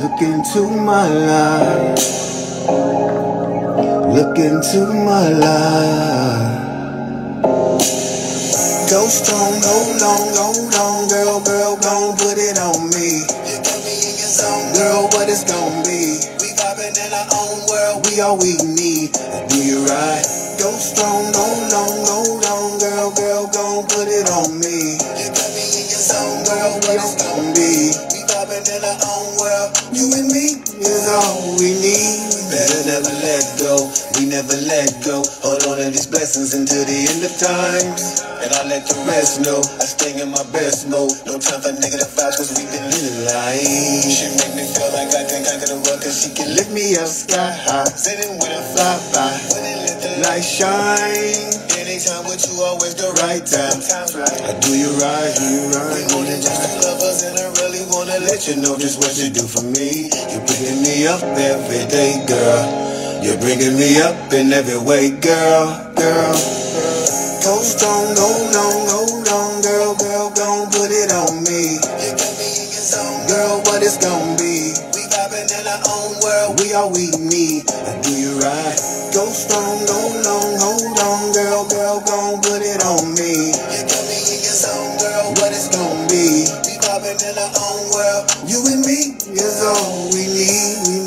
Look into my life. Look into my life. Go strong, hold on, hold on, girl, girl, gon' put it on me. You got me in your zone, girl, what it's gon' be? We vibing in our own world, we all we need. Do you right? Go strong, hold on, hold on, girl, girl, gon' put it on me. You got me in your zone, girl, what it's gon' be? We vibing in our own world, you and me is all we need. Better never let go, we never let go. Hold on to these blessings until the end of times. And I let the rest know I stay in my best mode. No time for negative vibes, cause we been living life. She make me feel like I can conquer the world, cause she can lift me up sky high. Sitting with a fly by, when it let the light shine. Anytime with you, always the right time. I do you right, do you right. We more than just lovers, and a really let you know just what you do for me. You're bringing me up every day, girl. You're bringing me up in every way, girl, girl. Go strong, hold on, hold on, girl, girl, gon' put it on me. You got me in your zone, girl, what it's gon' be? We vibing in our own world, we all we need. I do you right. Go strong, hold on, hold on, girl, girl, gon' put it on me. living in our own world. You and me is all we need.